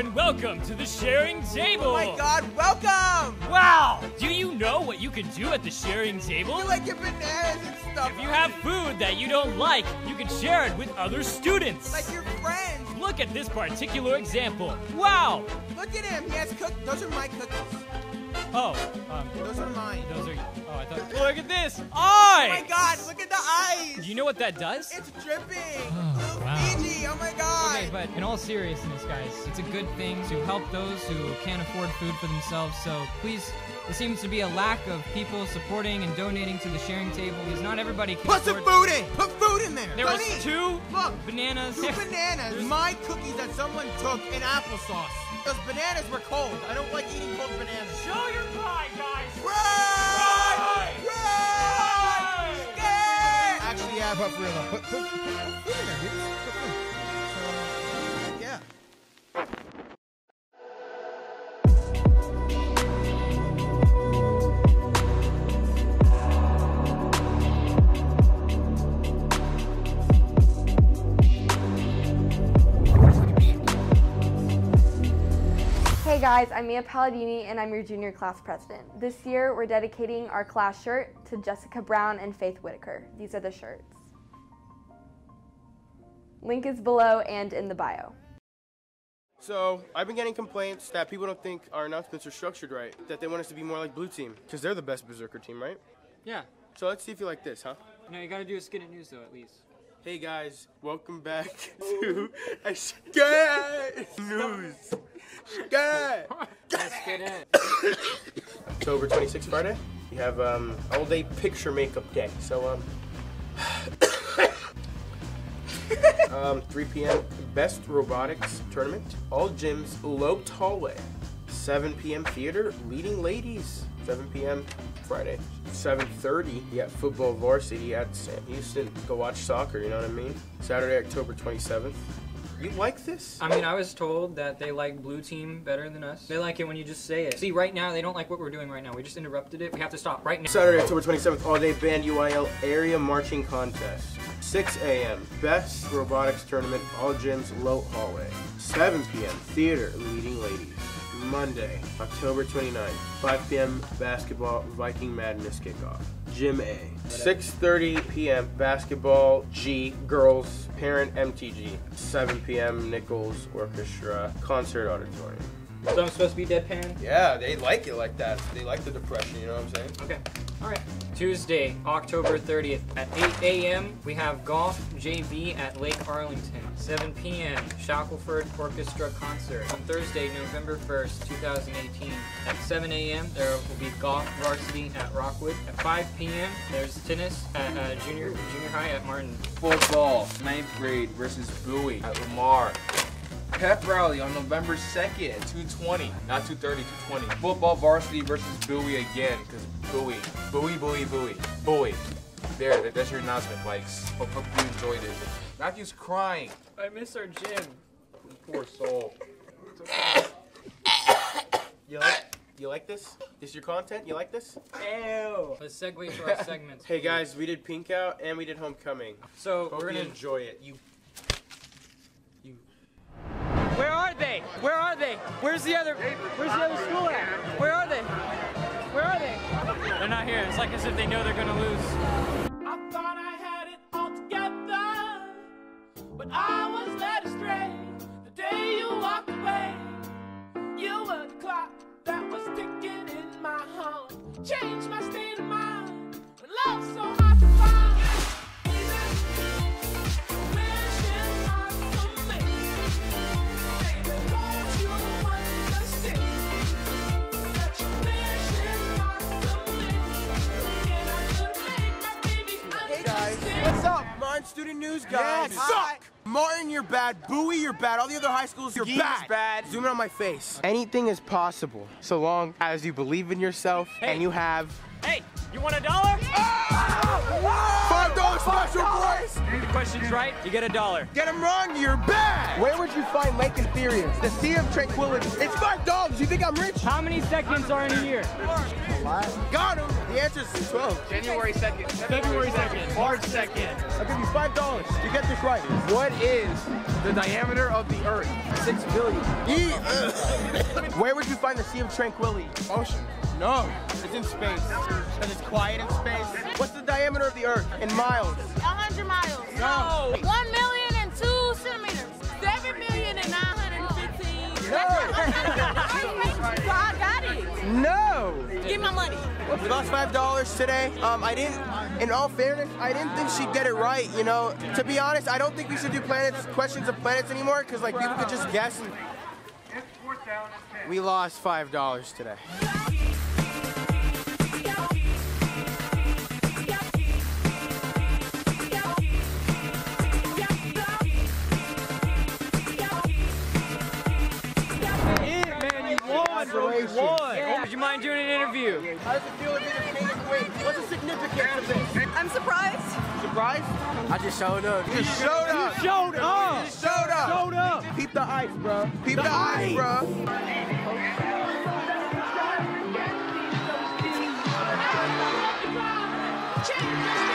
and welcome to the sharing table. Oh my god, welcome! Wow! Do you know what you can do at the sharing table? You like your bananas and stuff. If you have food that you don't like, you can share it with other students. Like your friends. Look at this particular example. Wow! Look at him. He has cook. Those are my cookies. Oh, um, Those are mine. those are. Oh, I thought. Look at this! Oh my god, look at the eyes. Do you know what that does? It's dripping. Oh, wow. Fiji. Oh my god. Okay, but in all seriousness, guys, it's a good thing to help those who can't afford food for themselves. So please, there seems to be a lack of people supporting and donating to the sharing table because not everybody can Put some food in. Put food in there. There was Honey, two Look. Bananas. Two bananas. My cookies that someone took in applesauce. Those bananas were cold. I don't like eating cold bananas. Show your pride, guys! Run! For real. Put, put, put in there. Hey guys, I'm Mia Palladini and I'm your junior class president. This year we're dedicating our class shirt to Jessica Brown and Faith Whittaker. These are the shirts. Link is below and in the bio. So I've been getting complaints that people don't think our announcements are structured right. That they want us to be more like Blue Team, because they're the best Berserker team, right? Yeah. So let's see if you like this, huh? No, you gotta do a skin and news though, at least. Hey guys, welcome back to a Sky News. Sky. Let's get in. October 26th, Friday. We have um, all day picture makeup day. So um, um, 3 p.m. Best Robotics Tournament. All gyms loped hallway. 7 p.m. theater. Leading ladies. 7 p.m. Friday. 7:30. You football varsity at Sam Houston. Go watch soccer. You know what I mean? Saturday, October 27th. You like this? I mean, I was told that they like blue team better than us. They like it when you just say it. See, right now, they don't like what we're doing right now. We just interrupted it. We have to stop right now. Saturday, October 27th, all day band UIL area marching contest. 6 a.m. Best robotics tournament, all gyms, low hallway. 7 p.m. Theater, leading ladies. Monday, October 29th, 5 p.m. basketball, Viking Madness kickoff. Gym A. 6:30 p.m. basketball G girls parent MTG. 7 p.m. Nichols Orchestra concert auditorium. So I'm supposed to be deadpan? Yeah, they like it like that. They like the depression. You know what I'm saying? Okay. All right. Tuesday, October 30th at 8 a.m. We have golf JV at Lake Arlington. 7 p.m. Shackelford Orchestra concert. On Thursday, November 1st, 2018, at 7 a.m. there will be golf varsity at Rockwood. At 5 p.m. there's tennis at uh, junior junior high at Martin. Football, ninth grade versus Bowie at Lamar. Pep rally on November 2nd at 220, not 230, 220. Football varsity versus Bowie again, because Bowie, Bowie, Bowie, Bowie, Bowie. There, that's your announcement, Mikes. Hope, hope you enjoyed it. Matthew's crying. I miss our gym. Poor soul. You like you like this? This is your content? You like this? Ew. Let's segue to our segments. Hey guys, we did Pink Out and we did Homecoming. So Hope we're gonna enjoy it. You. You Where are they? Where are they? Where's the other? Where's the other school at? Where are they? Where are they? They're not here. It's like as if they know they're gonna lose. I thought I had it all together, but I was led astray. The day you walked away, you were the clock that was ticking in my home. Changed my state of mind. When love's Martin News guys. Suck! Martin, you're bad. Bowie, you're bad. All the other high schools, you're bad. bad. Zoom in on my face. Anything is possible so long as you believe in yourself and you have Hey, you want a dollar? Five dollars special price. The question's right. You get a dollar. Get them wrong, you're bad. Where would you find Lake Inferior? The Sea of Tranquility. It's five dollars. You think I'm rich? How many seconds are in a year? Got him. The answer is 12. January 2nd. February 2nd. March 2nd. I'll give you five dollars. You get this right. What is the diameter of the Earth? Six billion. E Where would you find the Sea of Tranquility? Ocean. No, it's in space. Because it's quiet in space. What's the diameter of the Earth in miles? 100 miles. No. 1 million and 2 centimeters. 7 million and 915. I got it. No. Give my money. We lost five dollars today. Um, I didn't. In all fairness, I didn't think she'd get it right. You know, to be honest, I don't think we should do planets questions of planets anymore because like people could just guess. And... We lost five dollars today. man, you won, bro. Would you mind doing an interview? How does it feel to be the king and queen? What's the significance of this? I'm surprised. Surprised? I just showed up. You just showed up. Showed up. Just showed up. Showed up. Peep the ice, bro. Peep the, ice, bro. Check.